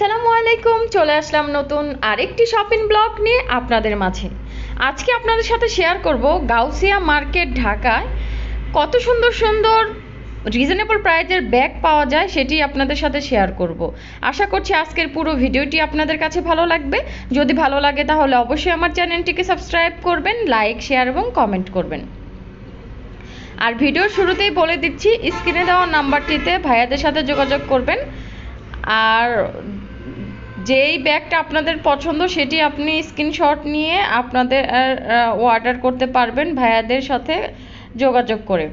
আসসালামু আলাইকুম চলে আসলাম নতুন আরেকটি শপিং ব্লগ নিয়ে আপনাদের মাঝে। আজকে আপনাদের সাথে শেয়ার করব গাউসিয়া মার্কেট ঢাকায় কত সুন্দর সুন্দর রিজনেবল প্রাইজের ব্যাগ পাওয়া যায় সেটি আপনাদের সাথে শেয়ার করব। আশা করছি আজকের পুরো ভিডিওটি আপনাদের কাছে ভালো লাগবে। যদি ভালো লাগে তাহলে অবশ্যই আমার চ্যানেলটিকে সাবস্ক্রাইব করবেন লাইক শেয়ার এবং কমেন্ট করবেন। আর ভিডিওর শুরুতেই বলে দিচ্ছি স্ক্রিনে দেওয়া নাম্বারটিতে ভাইয়াদের সাথে যোগাযোগ করবেন। আর যেই ব্যাগটা আপনাদের পছন্দ, সেটি আপনি স্ক্রিনশট নিয়ে আপনাদের অর্ডার করতে পারবেন ভাইয়াদের সাথে যোগাযোগ করে।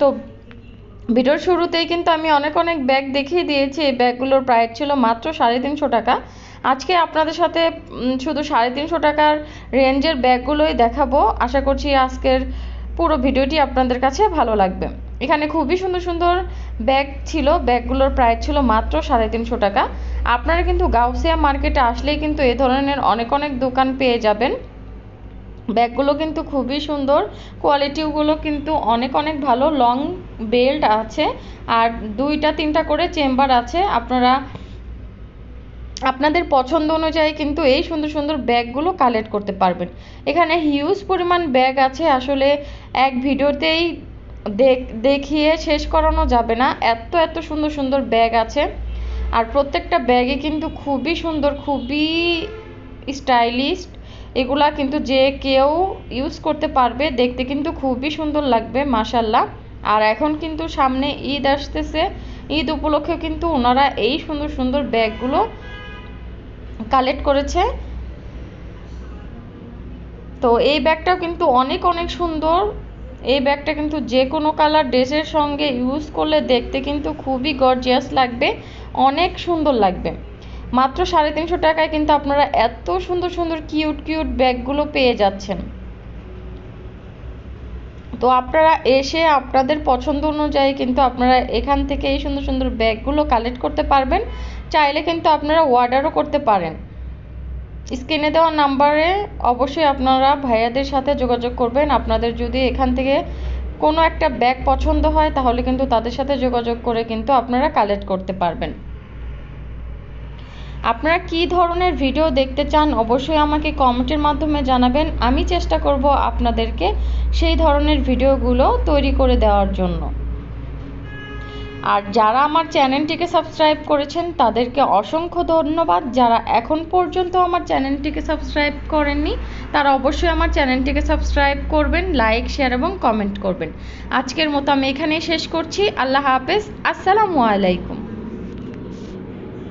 তো ভিডিওর শুরুতেই কিন্তু আমি অনেক অনেক ব্যাগ দেখিয়ে দিয়েছি। এই ব্যাগগুলোর প্রাইস ছিল মাত্র সাড়ে তিনশো টাকা। আজকে আপনাদের সাথে শুধু সাড়ে তিনশো টাকার রেঞ্জের ব্যাগগুলোই দেখাবো। আশা করছি আজকের পুরো ভিডিওটি আপনাদের কাছে ভালো লাগবে। এখানে খুবই সুন্দর সুন্দর ব্যাগ ছিল, ব্যাগগুলোর প্রাইস ছিল মাত্র সাড়ে তিনশো টাকা। আপনারা কিন্তু গাউসিয়া মার্কেটে আসলেই কিন্তু এ ধরনের অনেক অনেক দোকান পেয়ে যাবেন। ব্যাগগুলো কিন্তু খুবই সুন্দর কোয়ালিটিগুলো কিন্তু অনেক অনেক ভালো লং বেল্ট আছে, আর দুইটা তিনটা করে চেম্বার আছে। আপনারা, আপনাদের পছন্দ অনুযায়ী কিন্তু এই সুন্দর সুন্দর ব্যাগগুলো কালেক্ট করতে পারবেন। এখানে হিউজ পরিমাণ ব্যাগ আছে, আসলে এক ভিডিওতেই দেখিয়ে শেষ করানো যাবে না। এত এত সুন্দর সুন্দর ব্যাগ আছে। আর প্রত্যেকটা ব্যাগে কিন্তু খুবই সুন্দর, খুবই স্টাইলিশড এগুলা কিন্তু যে কেউ ইউজ করতে পারবে, দেখতে কিন্তু খুবই সুন্দর লাগবে মাসাল্লাহ আর এখন কিন্তু সামনে ঈদ আসতেছে। ঈদ উপলক্ষে কিন্তু ওনারা এই সুন্দর সুন্দর ব্যাগগুলো কালেক্ট করেছে। তো এই ব্যাগটাও কিন্তু অনেক অনেক সুন্দর। এই ব্যাগটা কিন্তু যে কোনো কালার ড্রেসের সঙ্গে ইউজ করলে দেখতে কিন্তু খুবই গর্জিয়াস লাগবে, অনেক সুন্দর লাগবে। মাত্র সাড়ে তিনশো টাকায় কিন্তু আপনারা এত সুন্দর সুন্দর কিউট কিউট ব্যাগগুলো পেয়ে যাচ্ছেন। তো আপনারা এসে আপনাদের পছন্দ অনুযায়ী কিন্তু আপনারা এখান থেকে এই সুন্দর সুন্দর ব্যাগগুলো কালেক্ট করতে পারবেন, চাইলে কিন্তু আপনারা অর্ডারও করতে পারেন। স্ক্রিনে দেওয়া নাম্বারে অবশ্যই আপনারা ভাইয়াদের সাথে যোগাযোগ করবেন। আপনাদের যদি এখান থেকে কোনো একটা ব্যাগ পছন্দ হয়, তাহলে কিন্তু তাদের সাথে যোগাযোগ করে কিন্তু আপনারা কালেক্ট করতে পারবেন। আপনারা কি ধরনের ভিডিও দেখতে চান, অবশ্যই আমাকে কমেন্টের মাধ্যমে জানাবেন। আমি চেষ্টা করব আপনাদেরকে সেই ধরনের ভিডিওগুলো তৈরি করে দেওয়ার জন্য। আর যারা আমার চ্যানেলটিকে সাবস্ক্রাইব করেছেন, তাদেরকে অসংখ্য ধন্যবাদ। যারা এখন পর্যন্ত আমার চ্যানেলটিকে সাবস্ক্রাইব করেননি, তারা অবশ্যই আমার চ্যানেলটিকে সাবস্ক্রাইব করবেন, লাইক, শেয়ার এবং কমেন্ট করবেন। আজকের মতো আমি এখানেই শেষ করছি। আল্লাহ হাফেজ। আসসালামু আলাইকুম।